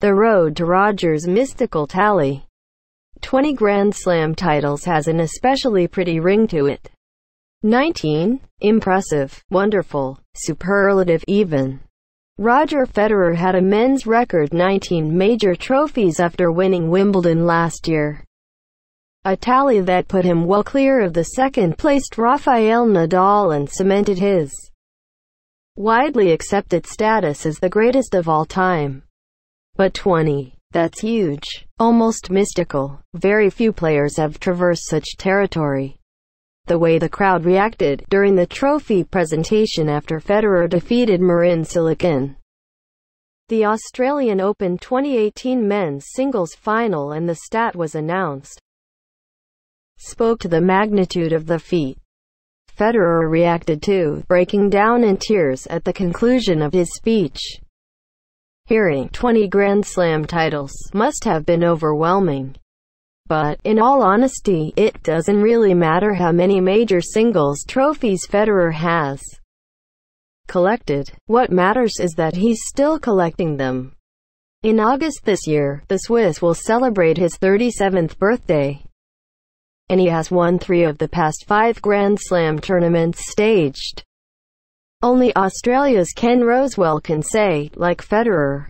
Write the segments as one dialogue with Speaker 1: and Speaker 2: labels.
Speaker 1: The road to Roger's mystical tally. 20 Grand Slam titles has an especially pretty ring to it. 19. Impressive, wonderful, superlative even. Roger Federer had a men's record 19 major trophies after winning Wimbledon last year. A tally that put him well clear of the second-placed Rafael Nadal and cemented his widely accepted status as the greatest of all time. But 20. That's huge. Almost mystical. Very few players have traversed such territory. The way the crowd reacted during the trophy presentation after Federer defeated Marin Cilic. The Australian Open 2018 men's singles final and the stat was announced. Spoke to the magnitude of the feat. Federer reacted too, breaking down in tears at the conclusion of his speech. Hearing 20 Grand Slam titles must have been overwhelming. But, in all honesty, it doesn't really matter how many major singles trophies Federer has collected. What matters is that he's still collecting them. In August this year, the Swiss will celebrate his 37th birthday. And he has won three of the past five Grand Slam tournaments staged. Only Australia's Ken Rosewall can say, like Federer,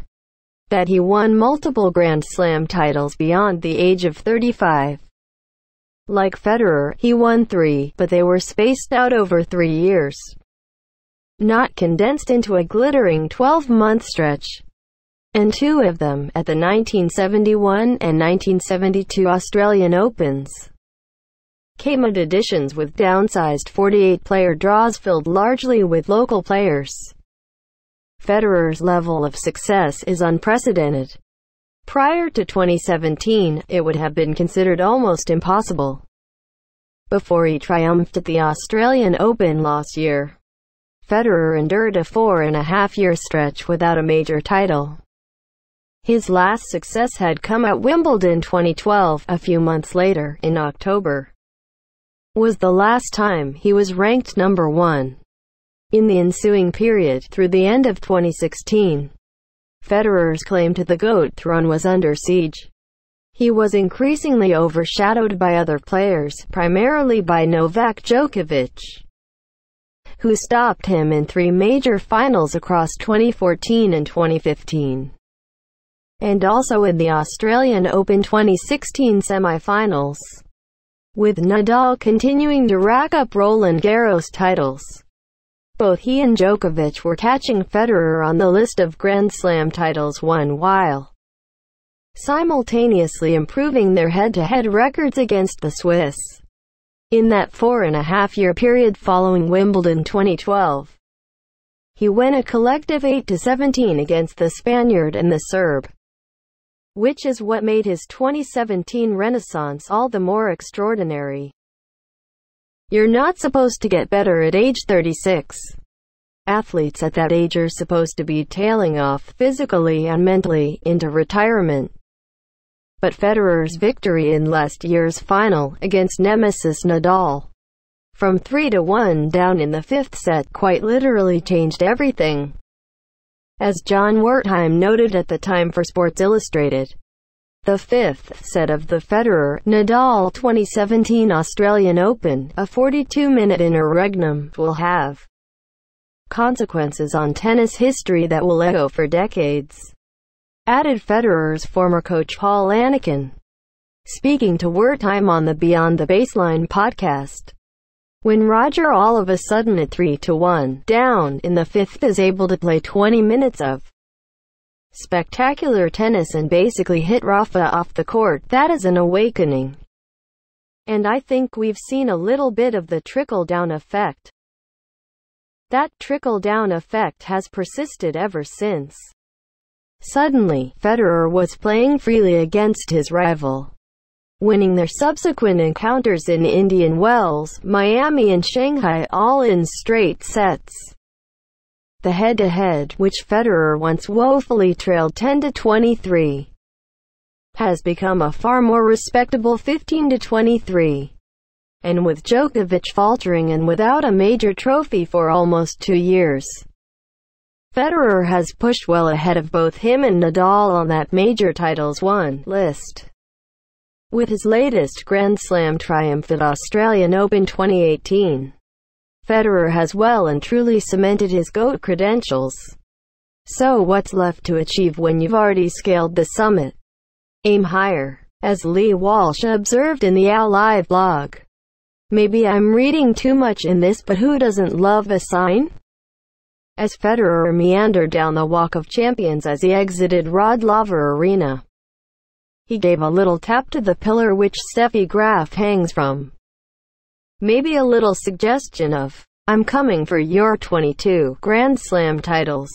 Speaker 1: that he won multiple Grand Slam titles beyond the age of 35. Like Federer, he won three, but they were spaced out over three years. Not condensed into a glittering 12-month stretch. And two of them, at the 1971 and 1972 Australian Opens at editions with downsized 48-player draws filled largely with local players. Federer's level of success is unprecedented. Prior to 2017, it would have been considered almost impossible. Before he triumphed at the Australian Open last year, Federer endured a four-and-a-half-year stretch without a major title. His last success had come at Wimbledon 2012, a few months later, in October was the last time he was ranked number one. In the ensuing period, through the end of 2016, Federer's claim to the GOAT throne was under siege. He was increasingly overshadowed by other players, primarily by Novak Djokovic, who stopped him in three major finals across 2014 and 2015, and also in the Australian Open 2016 semifinals with Nadal continuing to rack up Roland Garros titles. Both he and Djokovic were catching Federer on the list of Grand Slam titles won while simultaneously improving their head-to-head -head records against the Swiss. In that four-and-a-half-year period following Wimbledon 2012, he won a collective 8-17 against the Spaniard and the Serb which is what made his 2017 renaissance all the more extraordinary. You're not supposed to get better at age 36. Athletes at that age are supposed to be tailing off physically and mentally into retirement. But Federer's victory in last year's final against nemesis Nadal from 3 to 1 down in the fifth set quite literally changed everything. As John Wertheim noted at the time for Sports Illustrated, the fifth set of the Federer-Nadal 2017 Australian Open, a 42-minute interregnum, will have consequences on tennis history that will echo for decades. Added Federer's former coach Paul Annacone. Speaking to Wertheim on the Beyond the Baseline podcast. When Roger all of a sudden at 3 to 1 down in the fifth is able to play 20 minutes of spectacular tennis and basically hit Rafa off the court, that is an awakening. And I think we've seen a little bit of the trickle-down effect. That trickle-down effect has persisted ever since. Suddenly, Federer was playing freely against his rival winning their subsequent encounters in Indian Wells, Miami and Shanghai all in straight sets. The head-to-head, -head, which Federer once woefully trailed 10-23, has become a far more respectable 15-23. And with Djokovic faltering and without a major trophy for almost two years, Federer has pushed well ahead of both him and Nadal on that major titles won list. With his latest Grand Slam triumph at Australian Open 2018, Federer has well and truly cemented his GOAT credentials. So what's left to achieve when you've already scaled the summit? Aim higher. As Lee Walsh observed in the AO Live blog. Maybe I'm reading too much in this but who doesn't love a sign? As Federer meandered down the Walk of Champions as he exited Rod Laver Arena. He gave a little tap to the pillar which Steffi Graf hangs from. Maybe a little suggestion of, I'm coming for your 22 Grand Slam titles.